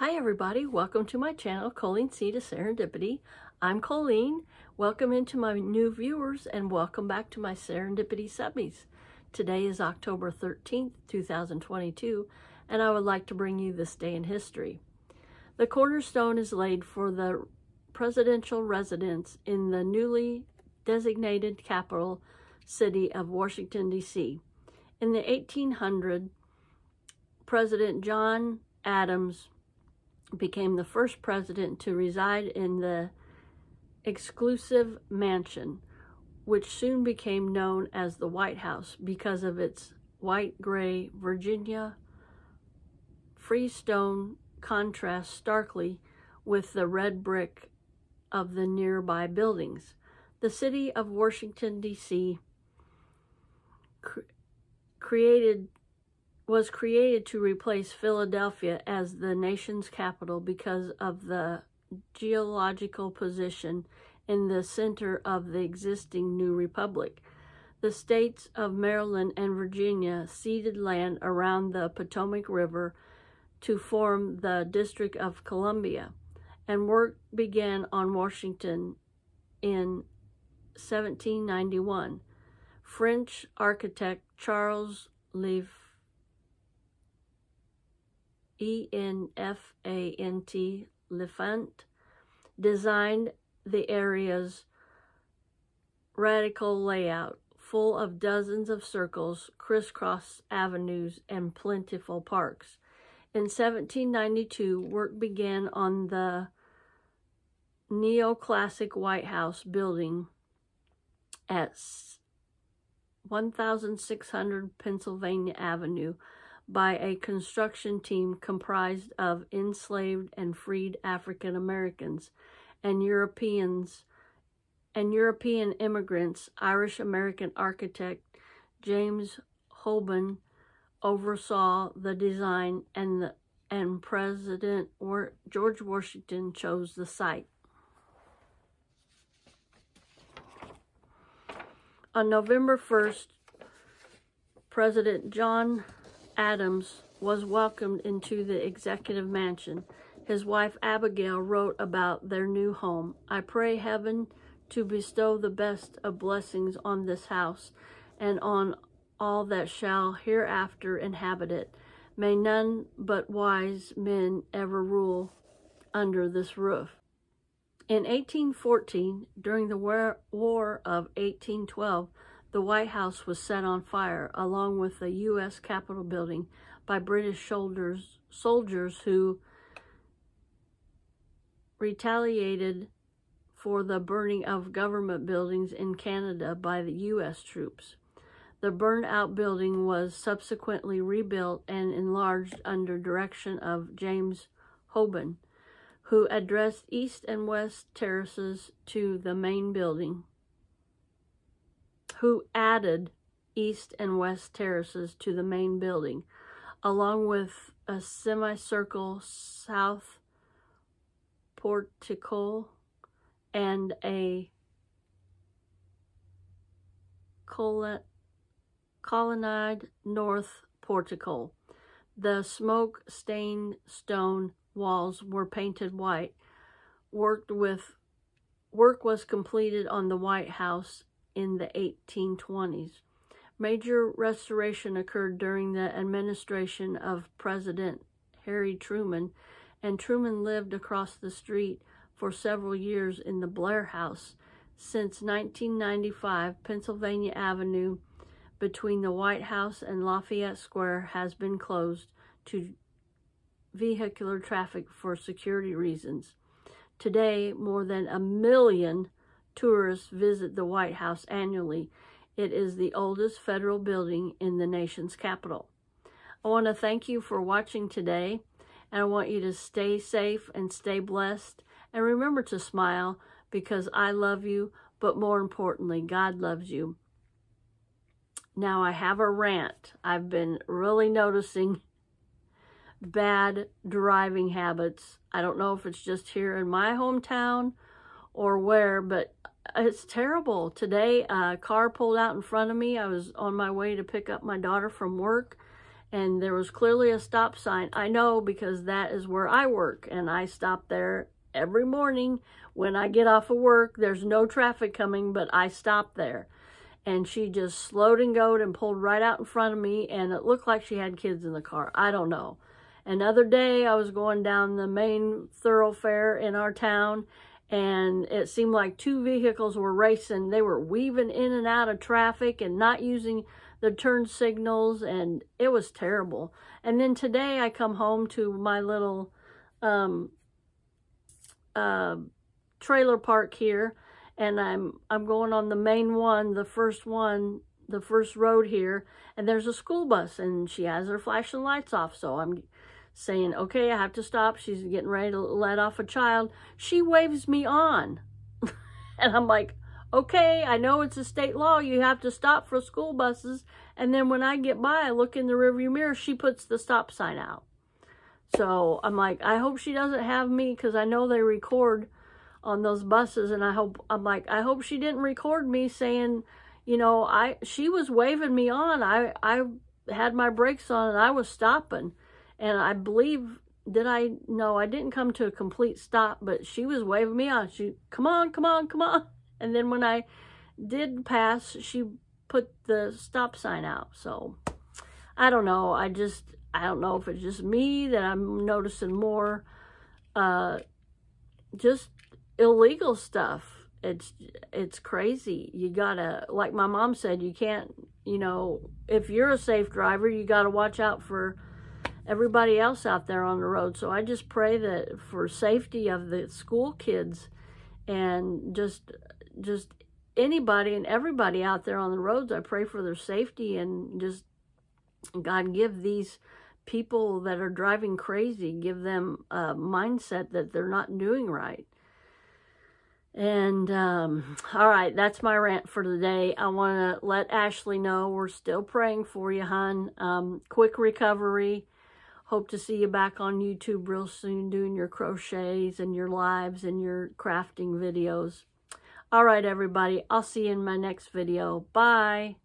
Hi everybody, welcome to my channel, Colleen C to Serendipity. I'm Colleen. Welcome into my new viewers and welcome back to my Serendipity Subbies. Today is October 13th, 2022, and I would like to bring you this day in history. The cornerstone is laid for the presidential residence in the newly designated capital city of Washington, D.C. In the 1800, President John Adams became the first president to reside in the exclusive mansion, which soon became known as the White House because of its white-gray Virginia freestone contrasts starkly with the red brick of the nearby buildings. The city of Washington, D.C. Cre created was created to replace Philadelphia as the nation's capital because of the geological position in the center of the existing new republic. The states of Maryland and Virginia ceded land around the Potomac River to form the District of Columbia, and work began on Washington in 1791. French architect Charles Leaf E-N-F-A-N-T, L'Enfant, designed the area's radical layout, full of dozens of circles, crisscross avenues, and plentiful parks. In 1792, work began on the neoclassic White House building at 1600 Pennsylvania Avenue, by a construction team comprised of enslaved and freed African Americans and Europeans and European immigrants, Irish American architect James Hoban oversaw the design and the, and President George Washington chose the site. On November 1st, President John Adams was welcomed into the executive mansion. His wife Abigail wrote about their new home. I pray heaven to bestow the best of blessings on this house and on all that shall hereafter inhabit it. May none but wise men ever rule under this roof. In 1814, during the War of 1812, the White House was set on fire, along with the U.S. Capitol building, by British soldiers, soldiers who retaliated for the burning of government buildings in Canada by the U.S. troops. The burned out building was subsequently rebuilt and enlarged under direction of James Hoban, who addressed east and west terraces to the main building who added east and west terraces to the main building, along with a semicircle south portico and a colonnade north portico. The smoke-stained stone walls were painted white. Worked with work was completed on the White House in the 1820s. Major restoration occurred during the administration of President Harry Truman, and Truman lived across the street for several years in the Blair House. Since 1995, Pennsylvania Avenue between the White House and Lafayette Square has been closed to vehicular traffic for security reasons. Today, more than a million tourists visit the White House annually. It is the oldest federal building in the nation's capital. I want to thank you for watching today, and I want you to stay safe and stay blessed. And remember to smile because I love you, but more importantly, God loves you. Now, I have a rant. I've been really noticing bad driving habits. I don't know if it's just here in my hometown or where, but uh, it's terrible. Today, a car pulled out in front of me. I was on my way to pick up my daughter from work, and there was clearly a stop sign. I know because that is where I work and I stop there every morning when I get off of work. There's no traffic coming, but I stop there. And she just slowed and goed and pulled right out in front of me and it looked like she had kids in the car. I don't know. Another day I was going down the main thoroughfare in our town and it seemed like two vehicles were racing. They were weaving in and out of traffic and not using the turn signals, and it was terrible. And then today I come home to my little um, uh, trailer park here, and I'm I'm going on the main one, the first one, the first road here, and there's a school bus, and she has her flashing lights off, so I'm saying, okay, I have to stop. She's getting ready to let off a child. She waves me on. and I'm like, okay, I know it's a state law. You have to stop for school buses. And then when I get by, I look in the rearview mirror, she puts the stop sign out. So I'm like, I hope she doesn't have me because I know they record on those buses. And I hope, I'm like, I hope she didn't record me saying, you know, I, she was waving me on. I, I had my brakes on and I was stopping. And I believe, did I, no, I didn't come to a complete stop, but she was waving me on. She, come on, come on, come on. And then when I did pass, she put the stop sign out. So I don't know. I just, I don't know if it's just me that I'm noticing more, uh, just illegal stuff. It's, it's crazy. You gotta, like my mom said, you can't, you know, if you're a safe driver, you gotta watch out for everybody else out there on the road. So I just pray that for safety of the school kids and just just anybody and everybody out there on the roads, I pray for their safety and just God give these people that are driving crazy, give them a mindset that they're not doing right. And, um, all right, that's my rant for today. I want to let Ashley know we're still praying for you, hon. Um, quick recovery. Hope to see you back on YouTube real soon doing your crochets and your lives and your crafting videos. All right, everybody. I'll see you in my next video. Bye.